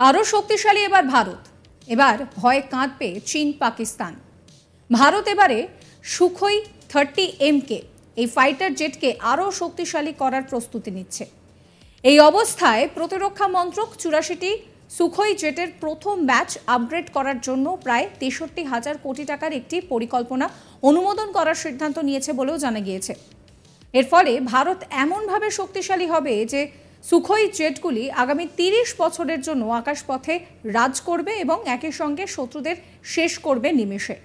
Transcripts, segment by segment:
আরও শক্তিশালী এবার ভারত। এবার ভয়ে কাঁদবে চীন, পাকিস্তান। ভারত এবারে সুখই থার্টি এমকে, এই ফাইটার জেটকে আরও শক্তিশালী করার প্রস্তুতি নিচ্ছে। এই অবস্থায় প্রতিরক্ষা মন্ত্রক চুরাশিটি সুখই জেটের প্রথম ব্যাচ আপগ্রেড করার জন্য প্রায় তেষট্টি হাজার কোটি টাকার একটি পরিকল্পনা অনুমোদন করার সিদ্ধান্ত নিয়েছে বলেও জানা গিয়েছে। এর ফলে ভারত এমনভাবে শক্তিশালী হবে যে সুখই জেটগুলি আগামী তিরিশ বছরের জন্য আকাশপথে রাজ করবে এবং একই সঙ্গে শত্রুদের শেষ করবে নিমেষে।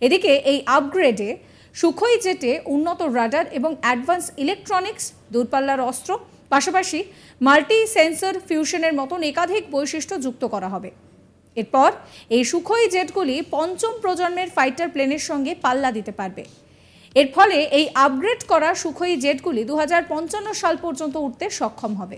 এদিকে এই আপগ্রেডে সুখই জেটে উন্নত রাডার এবং অ্যাডভান্স ইলেকট্রনিক্স দূরপাল্লার অস্ত্র, পাশাপাশি মাল্টি সেন্সর ফিউশনের মতন একাধিক বৈশিষ্ট্য যুক্ত করা হবে। এরপর এই সুখই জেটগুলি পঞ্চম প্রজন্মের ফাইটার প্লেনের সঙ্গে পাল্লা দিতে পারবে। এর ফলে এই আপগ্রেড করা সুখই জেটগুলি দু হাজার পঞ্চান্ন সাল পর্যন্ত উঠতে সক্ষম হবে।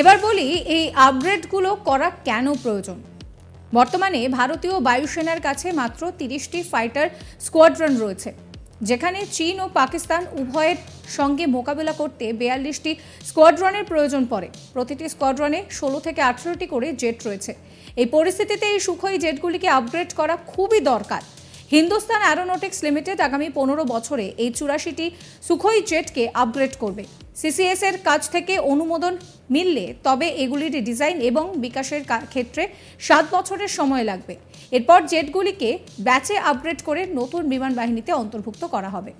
এবার বলি, এই আপগ্রেডগুলো করা কেন প্রয়োজন? বর্তমানে ভারতীয় বায়ুসেনার কাছে মাত্র তিরিশটি ফাইটার স্কোয়াড্রন রয়েছে, যেখানে চীন ও পাকিস্তান উভয়ের সঙ্গে মোকাবেলা করতে বেয়াল্লিশটি স্কোয়াড্রনের প্রয়োজন পড়ে। প্রতিটি স্কোয়াড্রনে ষোলো থেকে আঠেরোটি করে জেট রয়েছে। এই পরিস্থিতিতে এই সুখই জেটগুলিকে আপগ্রেড করা খুবই দরকার। হিন্দুস্তান অ্যারোনটিক্স লিমিটেড আগামী পনেরো বছরে এই চুরাশিটি সুখই জেটকে আপগ্রেড করবে। সিসিএস এর কাছ থেকে অনুমোদন মিললে তবে এগুলির ডিজাইন এবং বিকাশের ক্ষেত্রে সাত বছরের সময় লাগবে। এরপর জেটগুলিকে ব্যাচে আপগ্রেড করে নতুন বিমান বাহিনীতে অন্তর্ভুক্ত করা হবে।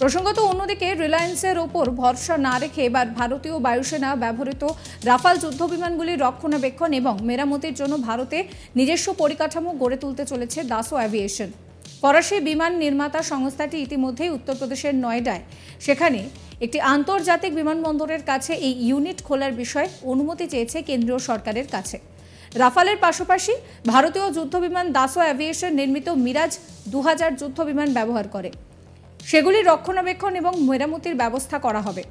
প্রসঙ্গত অন্যদিকে রিলায়েন্সের ওপর ভরসা না রেখে এবার ভারতীয় বায়ুসেনা ব্যবহৃত রাফাল যুদ্ধবিমানগুলির রক্ষণাবেক্ষণ এবং মেরামতির জন্য ভারতে নিজস্ব পরিকাঠামো গড়ে তুলতে চলেছে দাসো অ্যাভিয়েশন। ফরাসি বিমান নির্মাতা সংস্থাটি ইতিমধ্যেই উত্তরপ্রদেশের নয়ডায়। সেখানে একটি আন্তর্জাতিক বিমানবন্দরের কাছে এই ইউনিট খোলার বিষয়ে অনুমতি চেয়েছে কেন্দ্রীয় সরকারের কাছে। রাফালের পাশাপাশি ভারতীয় যুদ্ধবিমান দাসো অ্যাভিয়েশন নির্মিত মিরাজ দু যুদ্ধবিমান ব্যবহার করে। সেগুলি রক্ষণাবেক্ষণ এবং মেরামতির ব্যবস্থা করা হবে।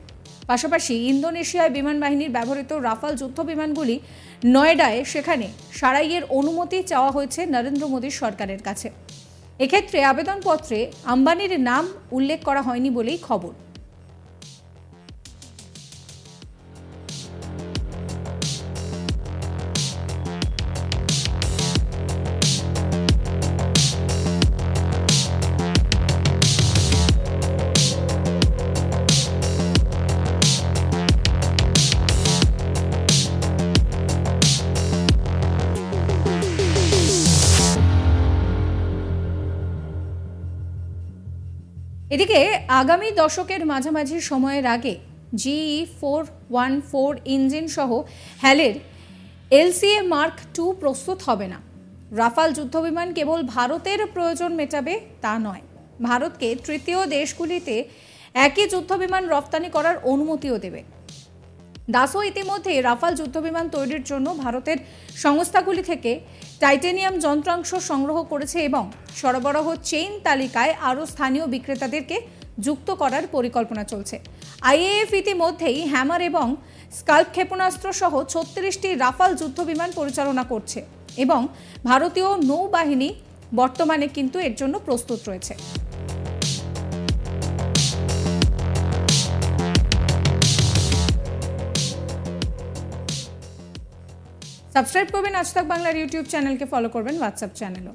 পাশাপাশি ইন্দোনেশিয়ায় বিমান বাহিনীর ব্যবহৃত রাফাল যুদ্ধ বিমানগুলি নয়ডায় সেখানে সারাইয়ের অনুমতি চাওয়া হয়েছে নরেন্দ্র মোদীর সরকারের কাছে। এক্ষেত্রে আবেদনপত্রে আম্বানির নাম উল্লেখ করা হয়নি বলেই খবর। এদিকে আগামী দশকের মাঝামাঝি সময়ের আগে GE four one four engine সহ হ্যালের এলসিএ মার্ক টু প্রস্তুত হবে না। রাফাল যুদ্ধবিমান কেবল ভারতের প্রয়োজন মেটাবে তা নয়। ভারতকে তৃতীয় দেশগুলিতে একই যুদ্ধবিমান রপ্তানি করার অনুমতিও দেবে। দাসও ইতিমধ্যে রাফাল যুদ্ধবিমান তৈরির জন্য ভারতের সংস্থাগুলি থেকে টাইটেনিয়াম যন্ত্রাংশ সংগ্রহ করেছে এবং সরবরাহ চেইন তালিকায় আরও স্থানীয় বিক্রেতাদেরকে যুক্ত করার পরিকল্পনা চলছে। আইএএফ ইতিমধ্যেই হ্যামার এবং স্কাল্প ক্ষেপণাস্ত্র সহ ছত্রিশটি রাফাল যুদ্ধবিমান পরিচালনা করছে এবং ভারতীয় নৌবাহিনী বর্তমানে কিন্তু এর জন্য প্রস্তুত রয়েছে। সাবস্ক্রাইব করবেন আজ তাক বাংলার ইউটিউব চ্যানেলকে ফলো করবেন হোয়াটসঅ্যাপ চ্যানেলও।